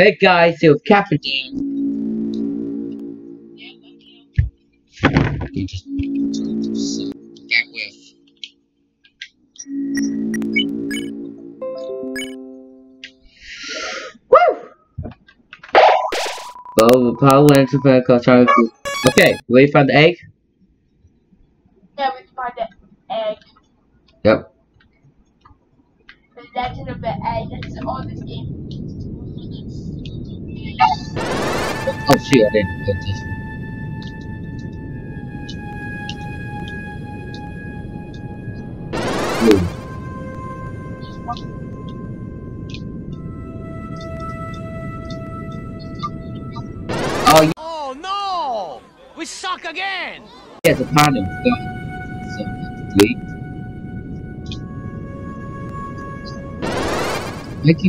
Hey guys, it was Capdan. You just get with. Woo! Oh, power and trying to. Okay, we found the egg. Yeah, we find the egg. Yep. The legend of the egg. That's all this game. Oh shit, I didn't put this. Oh, yeah, Oh no! We suck again! a pattern. So,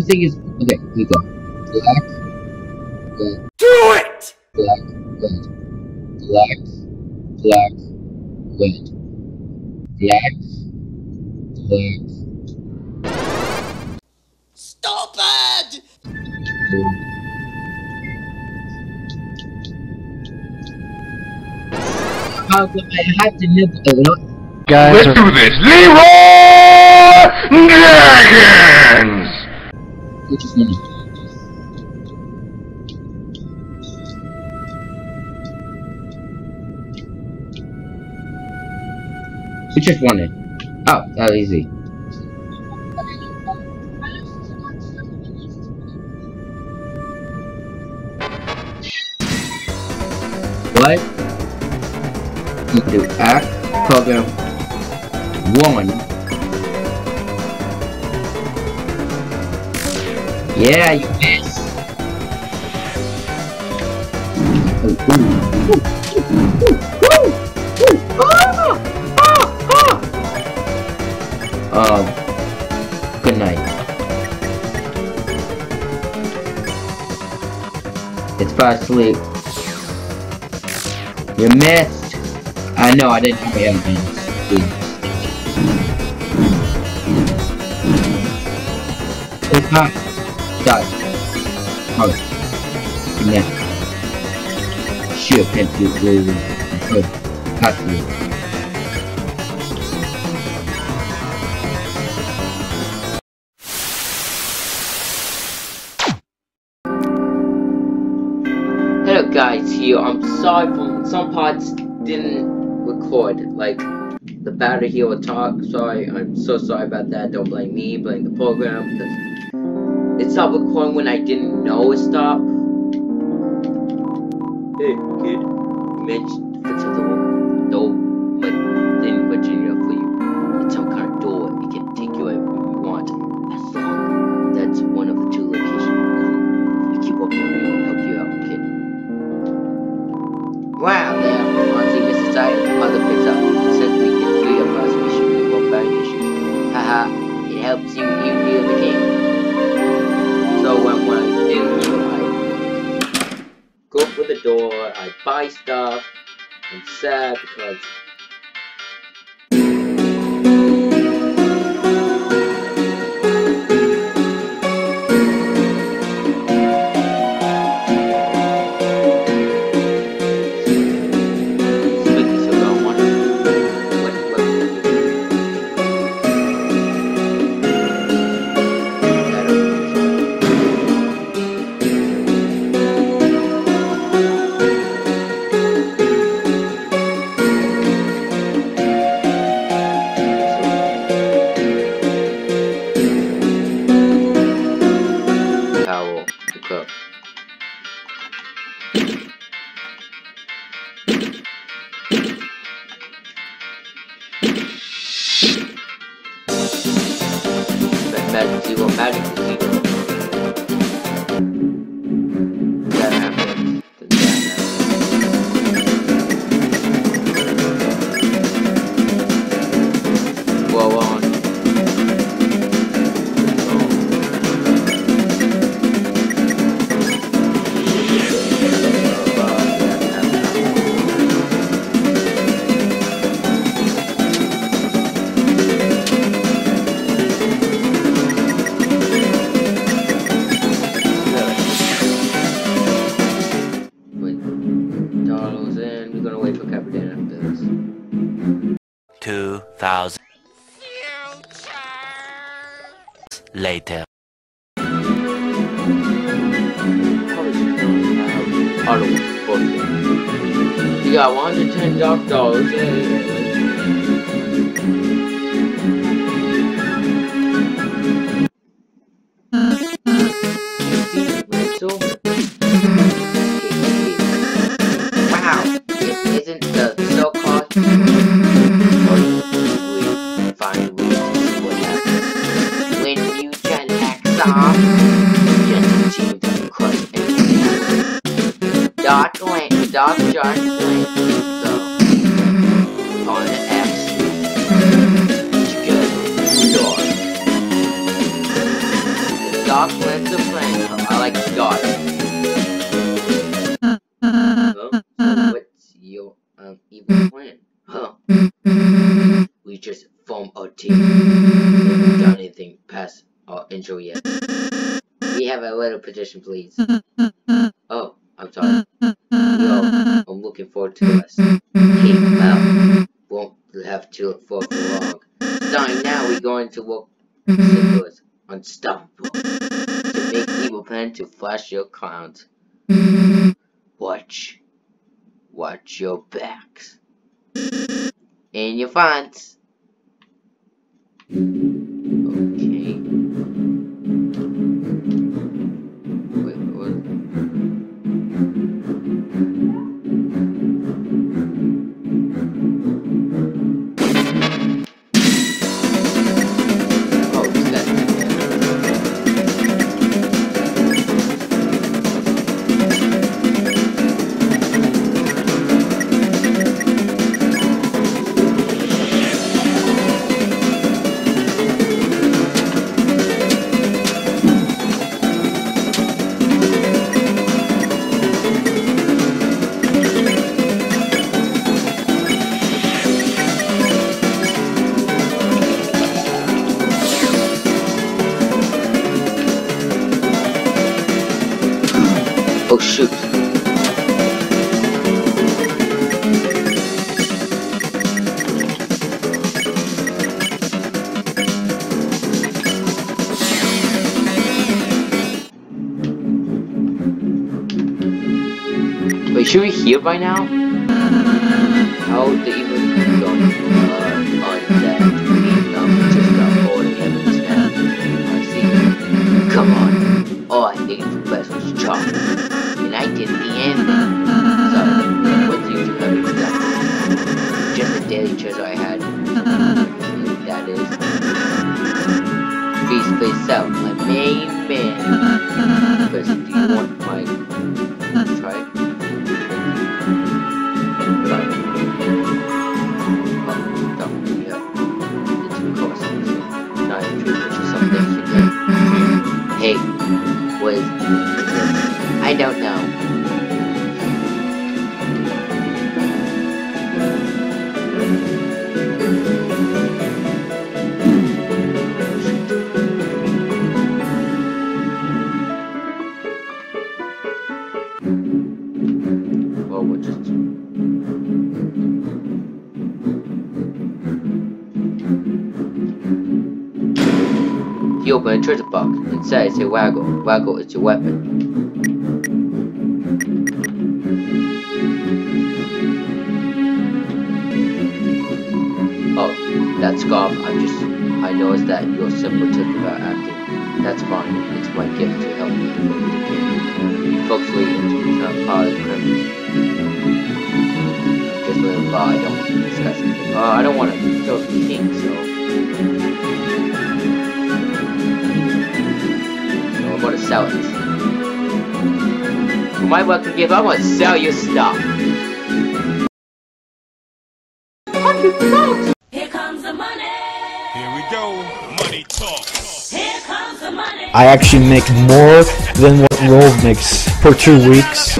saying it's okay. Here we go. Black, red, Do it! black, red, black, black, red, black, black, Stupid! I have to live? Oh, you? Guys, Let's do this. Leroy Jenkins! Which is We just won it. Oh, that easy. What? Do act program one. Yeah, you ooh, ooh, ooh, ooh, Um, good night. It's fast asleep. You missed. I know, I didn't have evidence. It's not. Done. Oh. Yeah. Sure, can't do it. Good. You. I'm sorry for some parts didn't record, like the battery here will talk. Sorry, I'm so sorry about that. Don't blame me, blame the program because it stopped recording when I didn't know it stopped. Hey kid, Mitch, buy stuff, I'm sad because 2,000 later. Probably should have auto forfeit. You got 110 dark dollars. Dark link, dark dark link. So on the X, it's good. Dark. The dark lens of flame. I like dark. So what's your um, evil plan? Huh? We just form a team. We haven't done anything past our intro yet. We have a little petition, please. Have to look forward for long. Starting now, we're going to look simple as unstoppable. To make evil plan to flash your clowns. Mm-hmm. Watch. Watch your backs. And your fonts. Should we hear by now? How the evil going uh, that um, just got holding evidence now. I see. Come on. All I needed for best was chalk. And I did the. Sorry, what things you? Just the daily chores I had. That is. Please, please sell my main You open a treasure box. Inside is a waggle. Waggle is your weapon. Oh, that's golf. I'm just. I noticed that you're sympathetic about acting. That's fine. It's my gift to help you defeat the king. You folks leave. It's not part of the criminal. Just a little bar. I don't want to discuss it. Uh, I don't want to kill the king, so. Sell it. You might want to give up and sell your stuff. Here comes the money. Here we go. Money talk. Here comes the money. I actually make more than what Rove makes per two weeks.